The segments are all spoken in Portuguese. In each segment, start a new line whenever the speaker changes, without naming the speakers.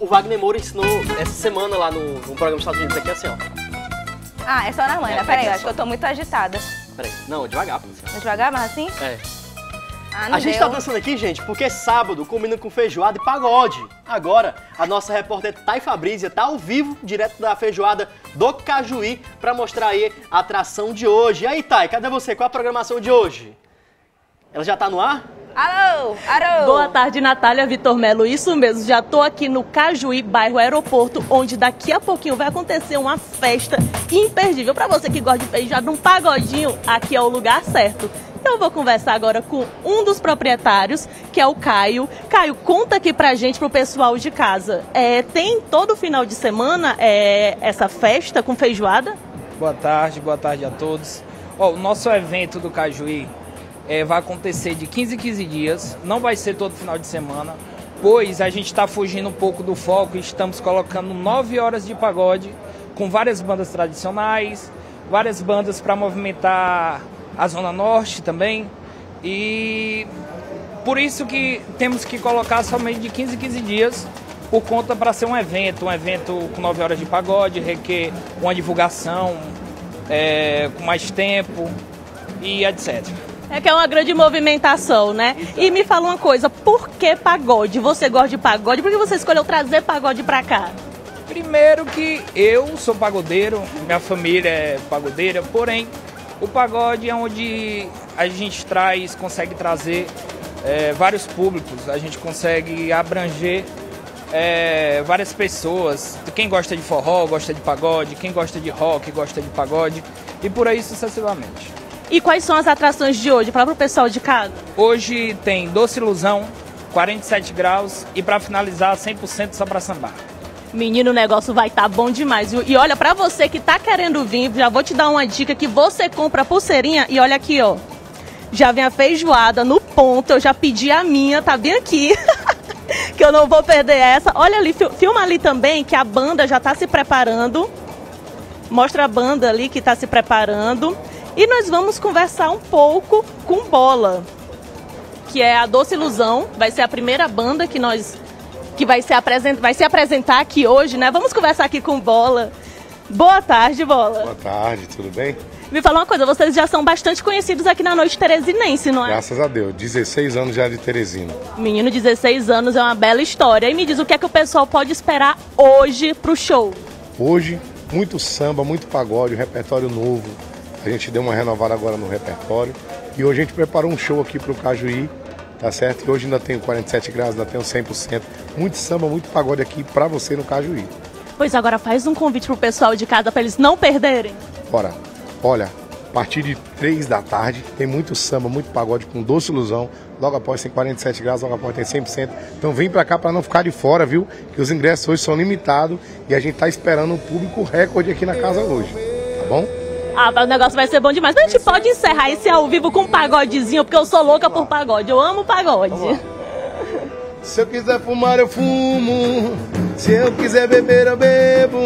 O Wagner Moura ensinou essa semana lá no, no programa dos Estados Unidos aqui assim, ó.
Ah, é só na mãe,
É?
Peraí,
é
eu acho que eu tô muito agitada.
Peraí. Não, devagar, pô. assim,
Devagar, mas assim?
É.
Ah,
A gente
deu.
tá dançando aqui, gente, porque sábado combina com feijoada e pagode. Agora, a nossa repórter Thay Fabrícia tá ao vivo, direto da feijoada do Cajuí, pra mostrar aí a atração de hoje. E aí, Thay, cadê você? Qual a programação de hoje? Ela já tá no ar?
Alô, alô.
Boa tarde, Natália Vitor Melo. Isso mesmo, já tô aqui no Cajuí, bairro Aeroporto, onde daqui a pouquinho vai acontecer uma festa imperdível. Para você que gosta de feijoada, um pagodinho, aqui é o lugar certo. Eu vou conversar agora com um dos proprietários, que é o Caio. Caio, conta aqui pra gente, pro pessoal de casa. É, tem todo final de semana é, essa festa com feijoada?
Boa tarde, boa tarde a todos. Ó, o nosso evento do Cajuí eh, vai acontecer de 15 em 15 dias, não vai ser todo final de semana, pois a gente está fugindo um pouco do foco e estamos colocando 9 horas de pagode com várias bandas tradicionais, várias bandas para movimentar a Zona Norte também. E por isso que temos que colocar somente de 15 em 15 dias por conta para ser um evento, um evento com 9 horas de pagode, requer uma divulgação é, com mais tempo e etc.
É que é uma grande movimentação, né? E me fala uma coisa, por que pagode? Você gosta de pagode? Por que você escolheu trazer pagode pra cá?
Primeiro que eu sou pagodeiro, minha família é pagodeira, porém o pagode é onde a gente traz, consegue trazer é, vários públicos, a gente consegue abranger é, várias pessoas. Quem gosta de forró gosta de pagode, quem gosta de rock gosta de pagode e por aí sucessivamente.
E quais são as atrações de hoje? Fala pro pessoal de casa.
Hoje tem Doce Ilusão, 47 graus e para finalizar 100% só para sambar.
Menino, o negócio vai estar bom demais, viu? E olha, pra você que tá querendo vir, já vou te dar uma dica que você compra pulseirinha e olha aqui, ó. Já vem a feijoada no ponto, eu já pedi a minha, tá bem aqui. que eu não vou perder essa. Olha ali, fil- filma ali também que a banda já tá se preparando. Mostra a banda ali que tá se preparando. E nós vamos conversar um pouco com Bola, que é a Doce Ilusão. Vai ser a primeira banda que nós que vai se, apresent... vai se apresentar aqui hoje, né? Vamos conversar aqui com Bola. Boa tarde, Bola.
Boa tarde, tudo bem?
Me fala uma coisa, vocês já são bastante conhecidos aqui na Noite Teresinense, não é?
Graças a Deus, 16 anos já de Teresina.
Menino, 16 anos é uma bela história. E me diz o que é que o pessoal pode esperar hoje pro show.
Hoje, muito samba, muito pagode, um repertório novo. A gente deu uma renovada agora no repertório. E hoje a gente preparou um show aqui pro Cajuí, tá certo? E hoje ainda tem o 47 graus, ainda tem o 100%. Muito samba, muito pagode aqui pra você no Cajuí.
Pois agora faz um convite pro pessoal de casa pra eles não perderem.
Bora, olha, a partir de 3 da tarde tem muito samba, muito pagode com doce ilusão. Logo após tem 47 graus, logo após tem 100%. Então vem pra cá pra não ficar de fora, viu? Que os ingressos hoje são limitados e a gente tá esperando um público recorde aqui na casa hoje, tá bom?
Ah, o negócio vai ser bom demais. Mas a gente pode encerrar esse ao vivo com um pagodezinho, porque eu sou louca por pagode. Eu amo pagode.
Se eu quiser fumar, eu fumo. Se eu quiser beber, eu bebo.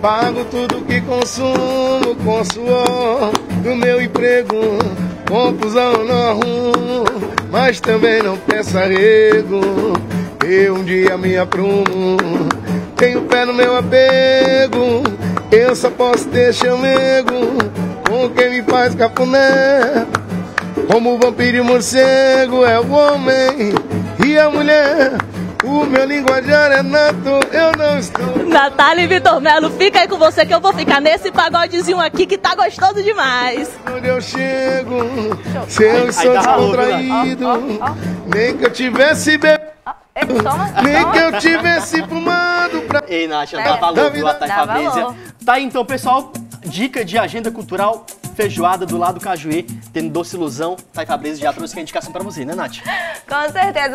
Pago tudo que consumo com suor do meu emprego. Confusão não arrumo, mas também não peço arrego. Eu um dia me aprumo, tenho pé no meu apego. Eu só posso ter chamego com quem me faz cafuné. Como o vampiro e o morcego é o homem e a mulher. O meu linguajar é nato, eu não estou.
Natália e Vitor Melo, fica aí com você que eu vou ficar nesse pagodezinho aqui que tá gostoso demais.
Onde eu chego, se eu sou descontraído, nem que eu tivesse bebido,
Ei, toma,
nem que eu tivesse fumado pra.
Ei, Nath,
É,
dá valor, viu, a Thay. Fabrícia. Tá aí, então, pessoal, dica de agenda cultural, feijoada do lado do Cajuí, tendo doce ilusão. Thay Fabrícia já trouxe a indicação pra você, né, Nath?
Com certeza.